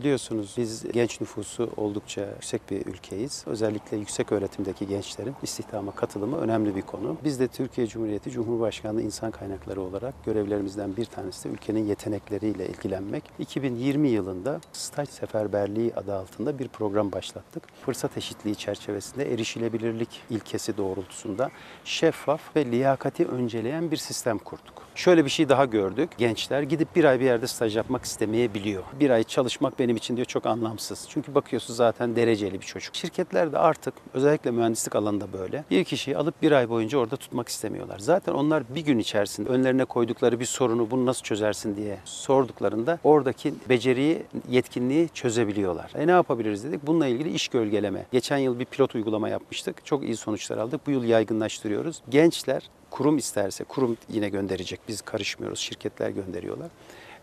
Biliyorsunuz biz genç nüfusu oldukça yüksek bir ülkeyiz. Özellikle yüksek öğretimdeki gençlerin istihdama katılımı önemli bir konu. Biz de Türkiye Cumhuriyeti Cumhurbaşkanlığı İnsan Kaynakları olarak görevlerimizden bir tanesi de ülkenin yetenekleriyle ilgilenmek. 2020 yılında Staj Seferberliği adı altında bir program başlattık. Fırsat eşitliği çerçevesinde erişilebilirlik ilkesi doğrultusunda şeffaf ve liyakati önceleyen bir sistem kurduk. Şöyle bir şey daha gördük. Gençler gidip bir ay bir yerde staj yapmak istemeyebiliyor. Bir ay çalışmak benim için diyor çok anlamsız. Çünkü bakıyorsun zaten dereceli bir çocuk. Şirketler de artık özellikle mühendislik alanında böyle bir kişiyi alıp bir ay boyunca orada tutmak istemiyorlar. Zaten onlar bir gün içerisinde önlerine koydukları bir sorunu bunu nasıl çözersin diye sorduklarında oradaki beceriyi, yetkinliği çözebiliyorlar. E ne yapabiliriz dedik. Bununla ilgili iş gölgeleme. Geçen yıl bir pilot uygulama yapmıştık. Çok iyi sonuçlar aldık. Bu yıl yaygınlaştırıyoruz. Gençler kurum isterse kurum yine gönderecek. Biz karışmıyoruz. Şirketler gönderiyorlar.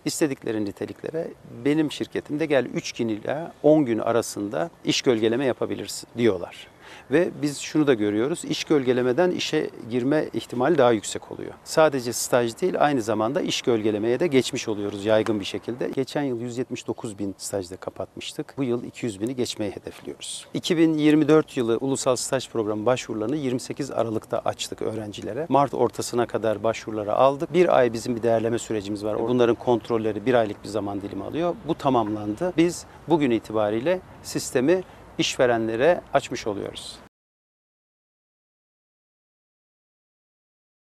İstedikleri niteliklere benim şirketimde gel 3 gün ile 10 gün arasında iş gölgeleme yapabilirsin diyorlar. Ve biz şunu da görüyoruz. iş gölgelemeden işe girme ihtimali daha yüksek oluyor. Sadece staj değil aynı zamanda iş gölgelemeye de geçmiş oluyoruz yaygın bir şekilde. Geçen yıl 179 bin stajda kapatmıştık. Bu yıl 200 bini geçmeyi hedefliyoruz. 2024 yılı Ulusal Staj Programı başvurularını 28 Aralık'ta açtık öğrencilere. Mart ortasına kadar başvuruları aldık. Bir ay bizim bir değerleme sürecimiz var. Bunların kontrolleri bir aylık bir zaman dilimi alıyor. Bu tamamlandı. Biz bugün itibariyle sistemi işverenlere açmış oluyoruz.